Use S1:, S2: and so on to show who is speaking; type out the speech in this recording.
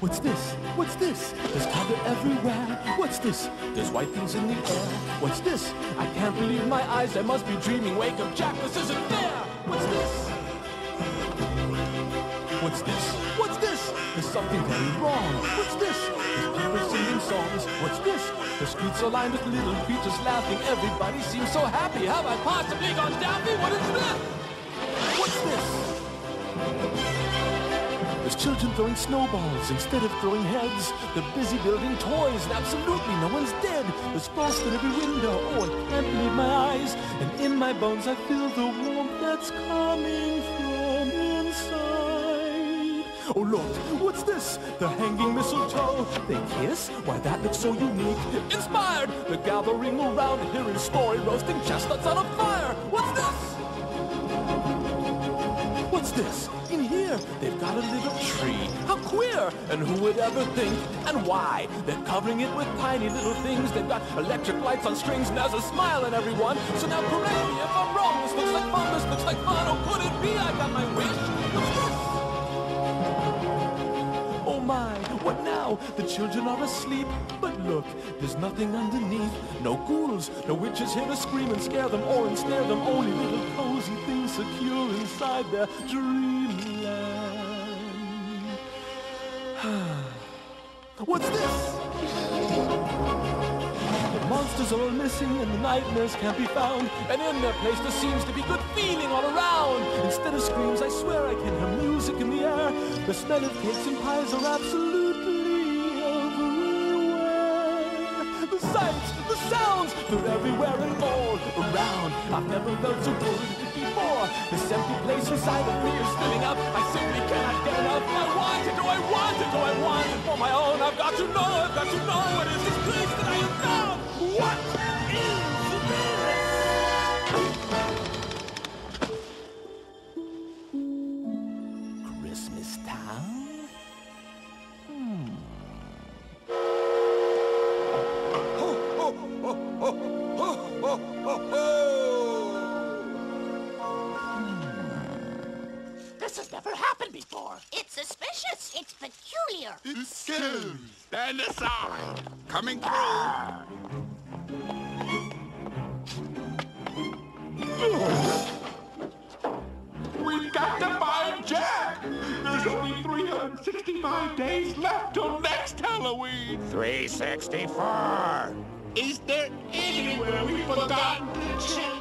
S1: What's this? What's this? There's color everywhere. What's this? There's white things in the air. What's this? I can't believe my eyes. I must be dreaming. Wake up, Jack. This isn't fair. What's this? What's this? What's this? There's something very wrong. What's this? There's people singing songs. What's this? The streets are lined with little creatures laughing. Everybody seems so happy. Have I possibly gone daffy? What is this? What's this? There's children throwing snowballs instead of throwing heads. They're busy building toys, and absolutely no one's dead. There's frost in every window. Oh, I can't believe my eyes. And in my bones, I feel the warmth that's coming from inside. Oh, look, what's this? The hanging mistletoe. They kiss? Why, that looks so unique. Inspired! They're gathering around, hearing story, roasting chestnuts on a fire. What's this? What's this? They've got a little tree. How queer! And who would ever think? And why? They're covering it with tiny little things. They've got electric lights on strings, and there's a smile in everyone. So now correct me if I'm wrong. This looks like fun. This looks like fun. Oh, could it be? I got my wish. This? Oh my, what now? The children are asleep. But look, there's nothing underneath. No ghouls, no witches here to scream and scare them or ensnare them. Only little cozy things secure inside their dreamland. What's this? The monsters are all missing and the nightmares can't be found. And in their place there seems to be good feeling all around. Instead of screams, I swear I can hear music in the air. The smell of cakes and pies are absolutely everywhere. The sights, the sounds, they're everywhere and all around. I've never felt so good before. This empty place inside of me is to know, know this place that I have found. What is this? Christmas Town?
S2: This has never happened before.
S3: It's suspicious. It's peculiar.
S4: It's scary. Stand aside. Coming through. We've got to find Jack. There's only 365 days left till next Halloween.
S2: 364.
S4: Is there anywhere we've forgotten to check?